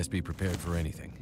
Best be prepared for anything.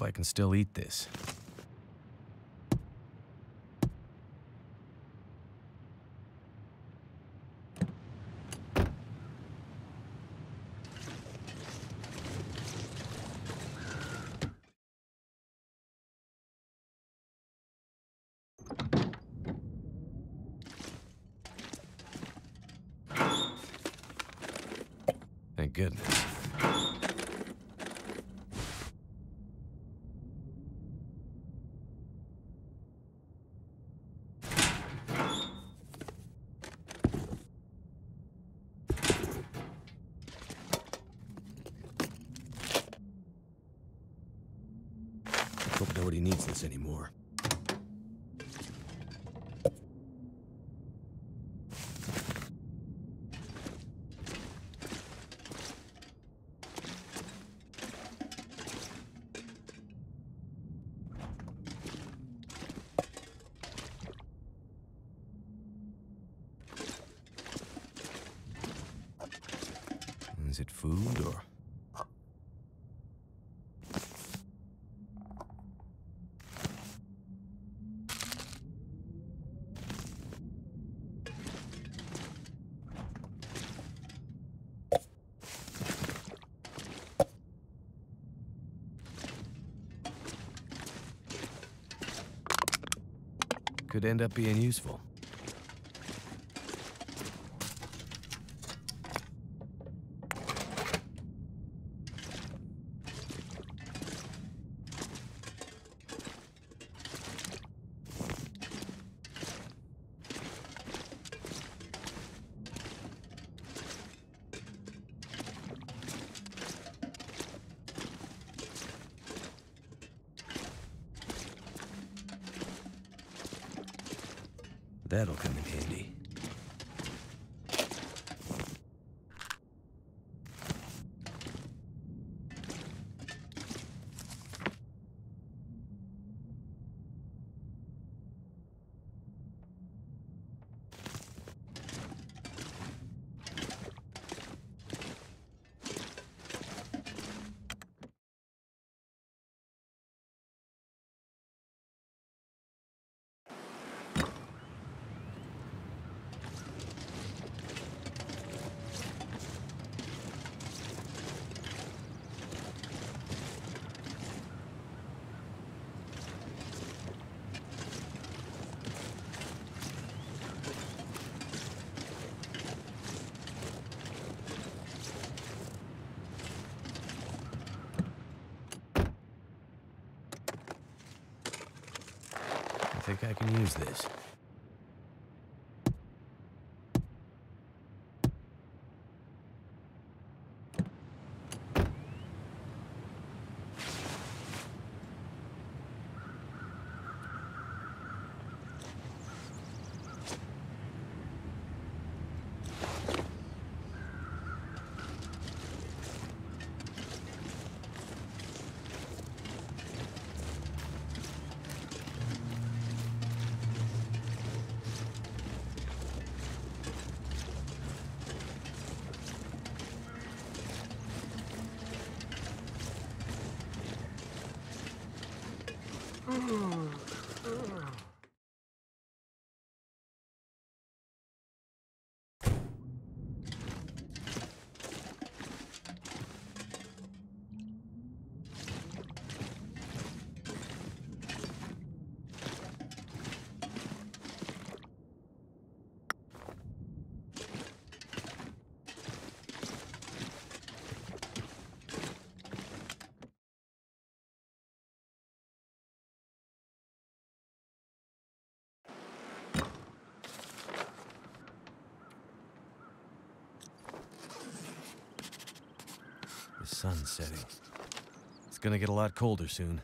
Hope I can still eat this. Thank goodness. Hope nobody needs this anymore. Is it food or... Could end up being useful. That'll come in handy. I I can use this. The sun's setting. It's gonna get a lot colder soon.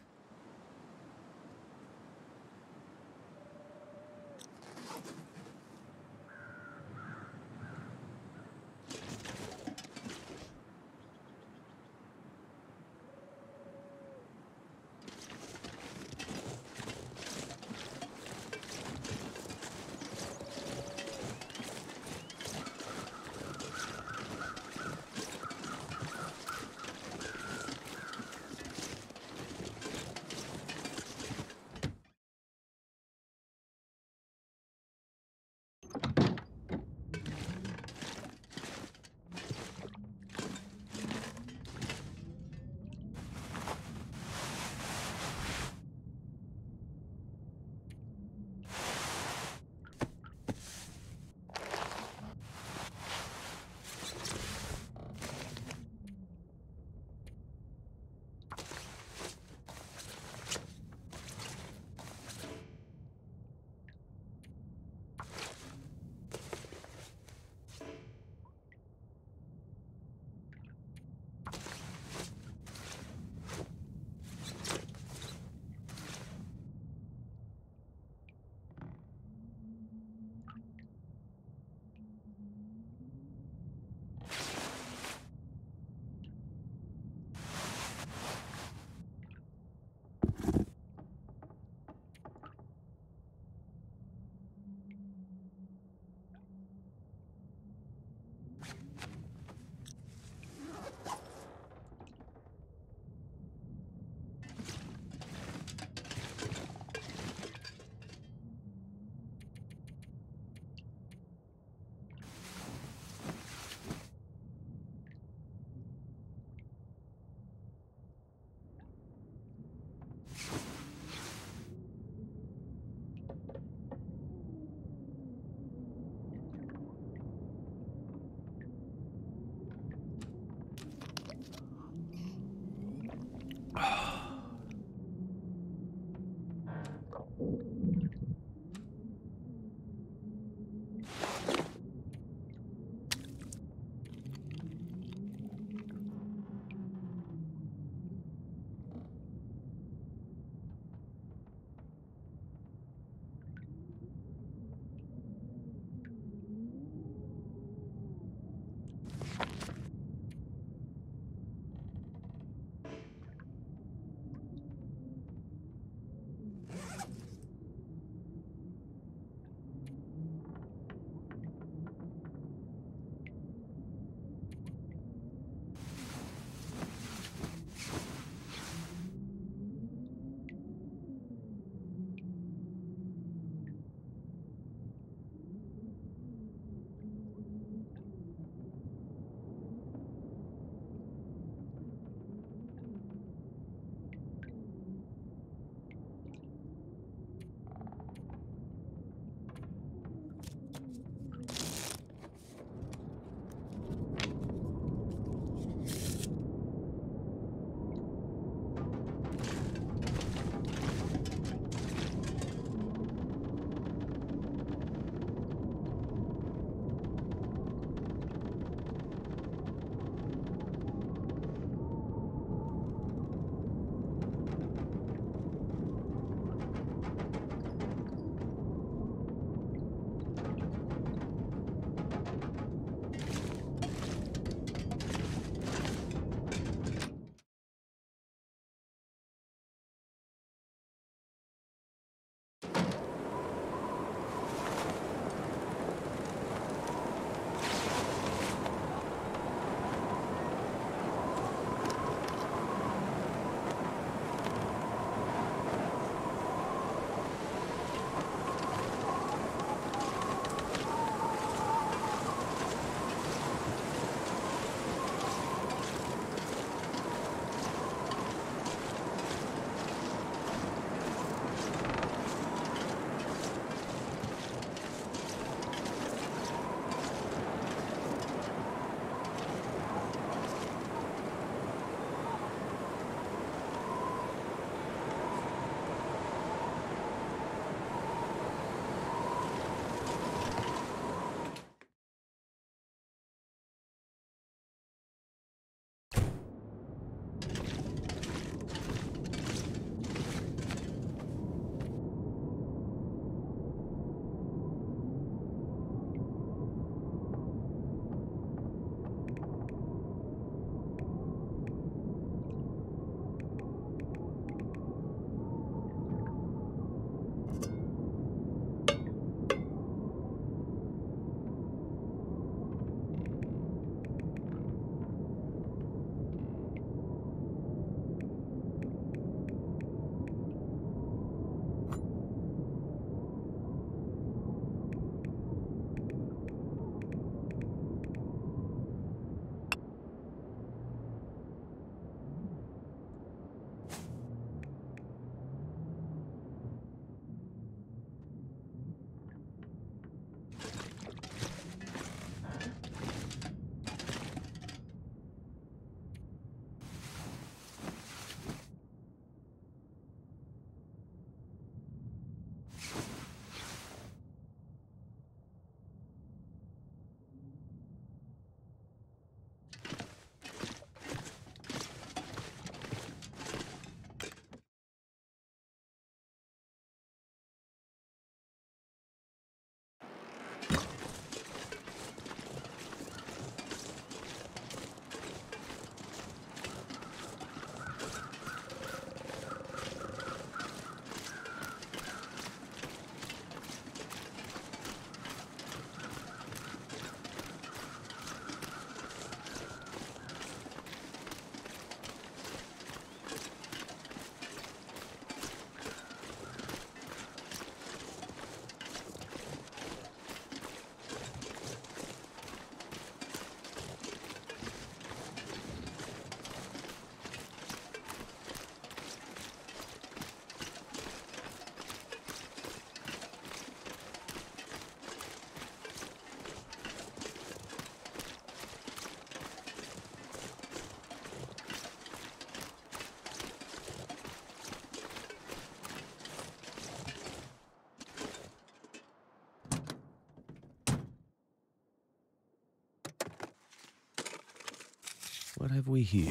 What have we here?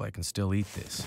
Hope I can still eat this.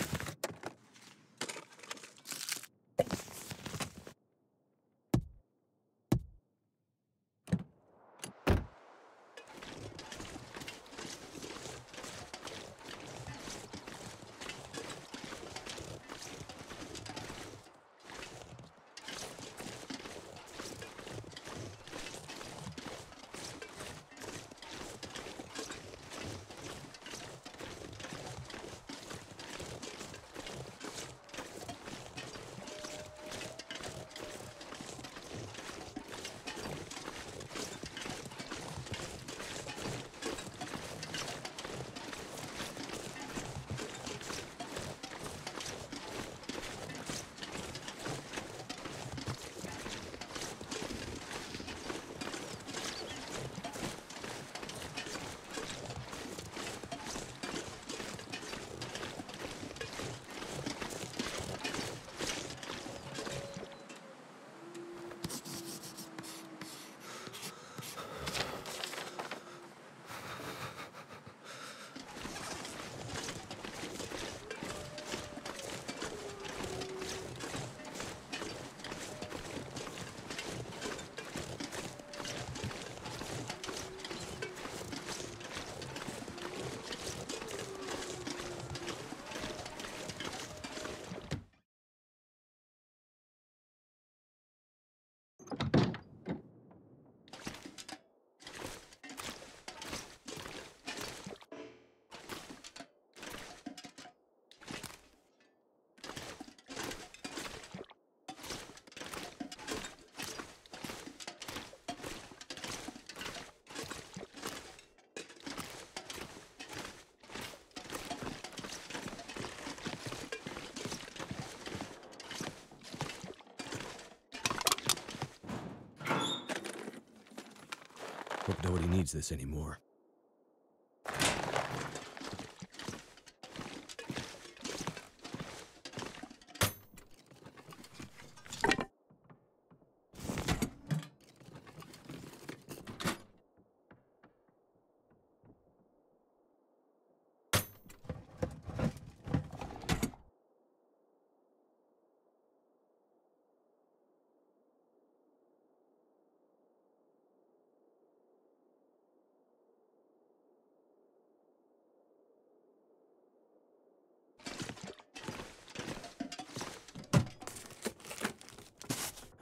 Nobody needs this anymore.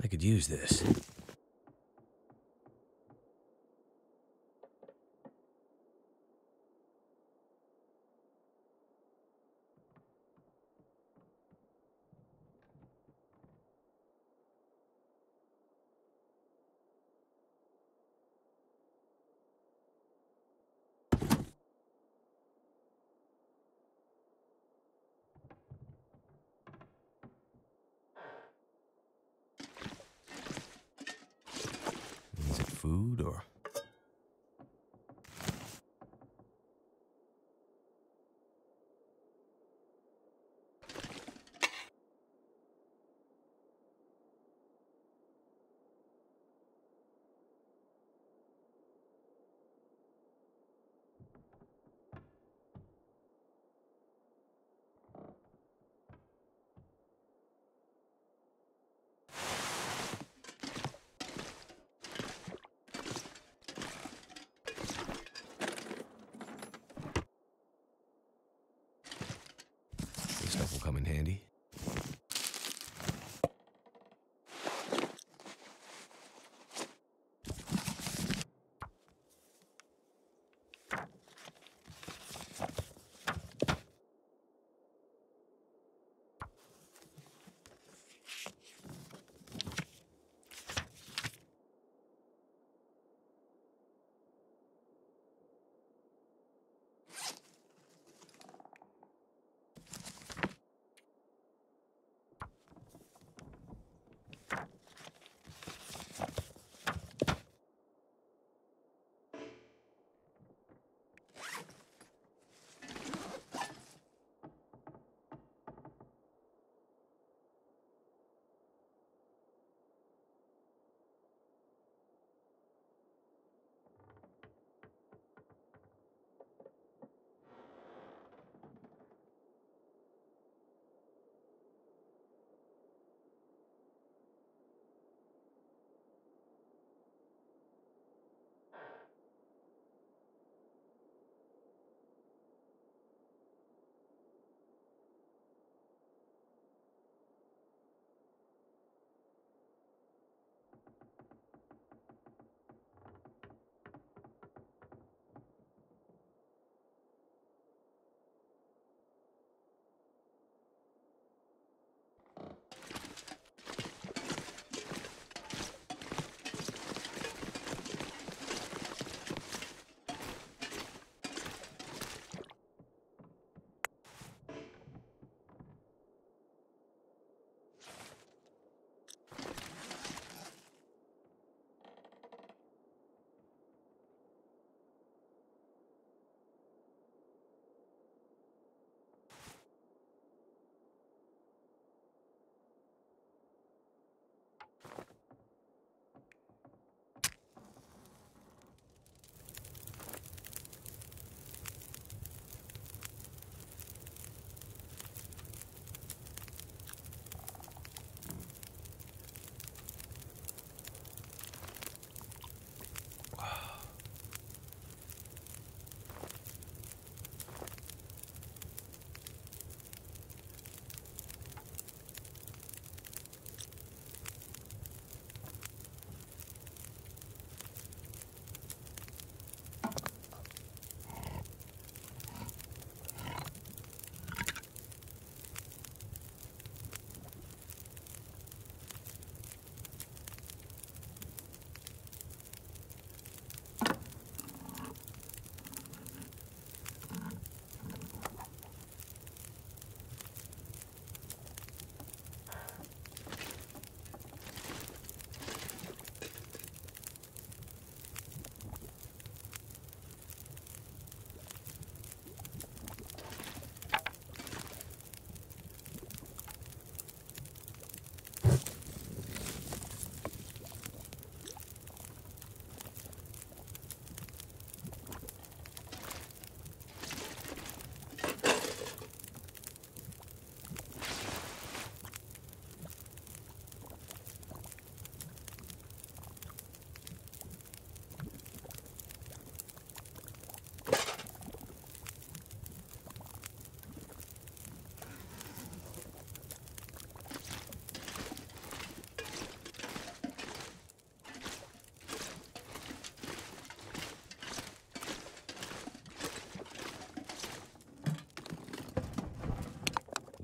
I could use this. Food or. Will come in handy.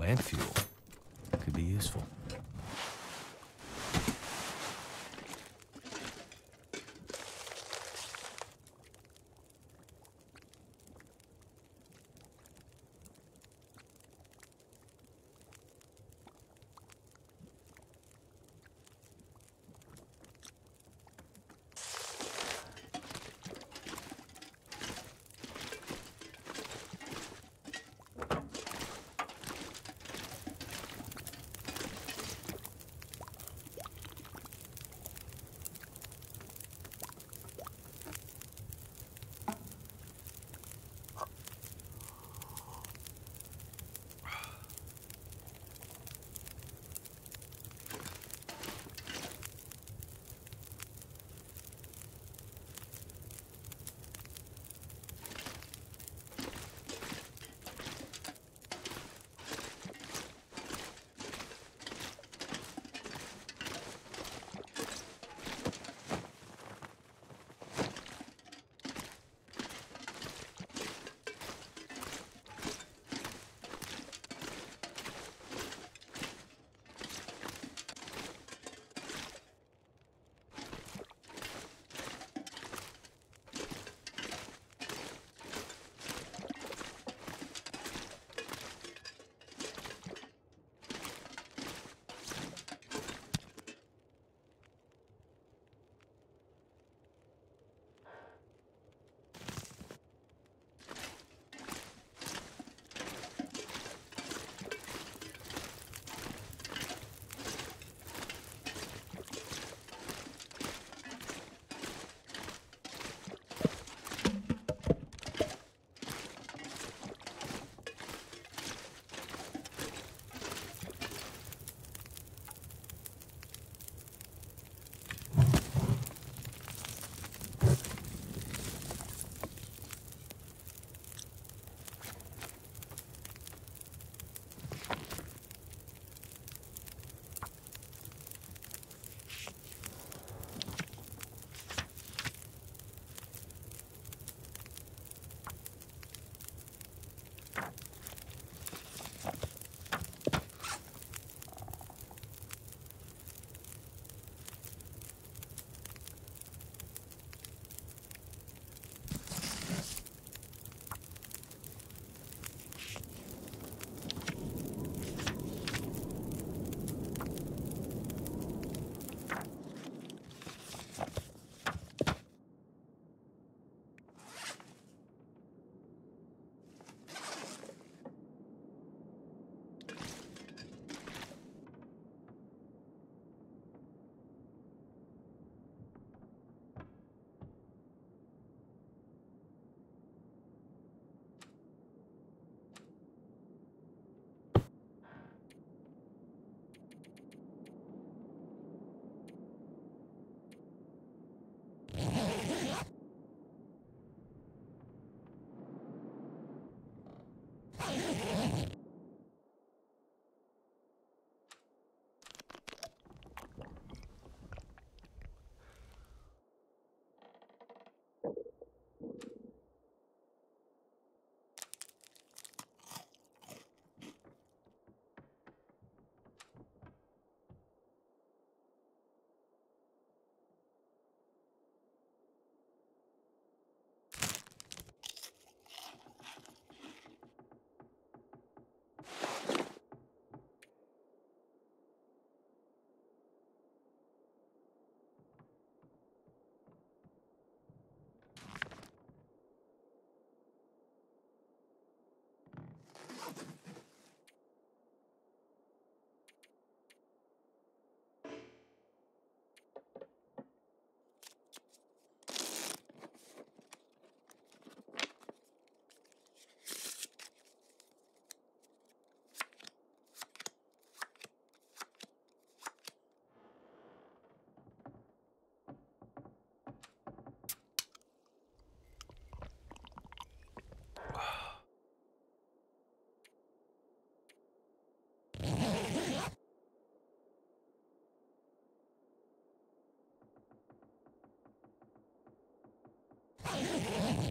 Plant fuel. Could be useful. Oh,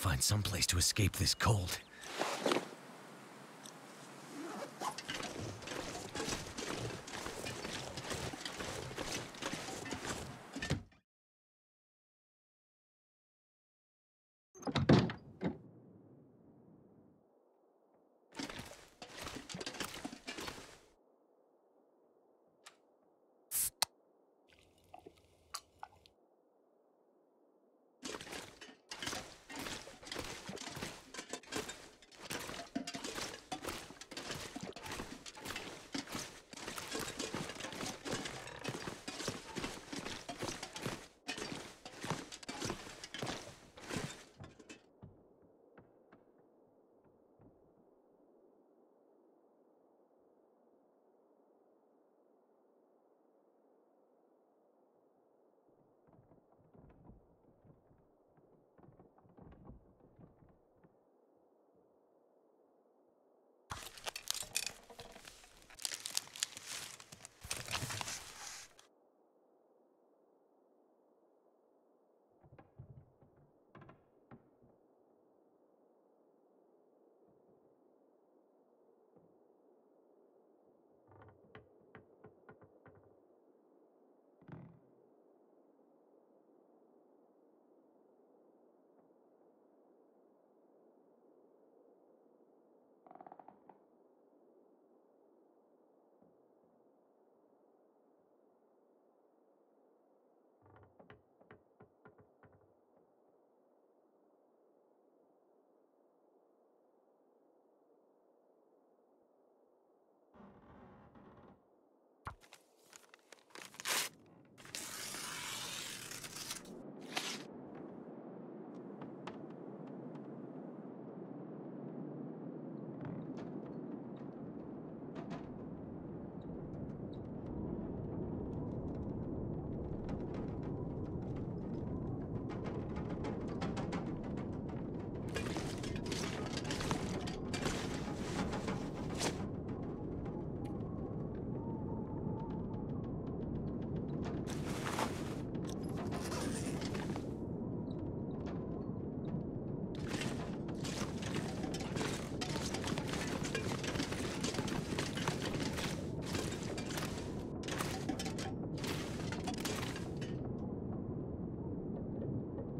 find some place to escape this cold.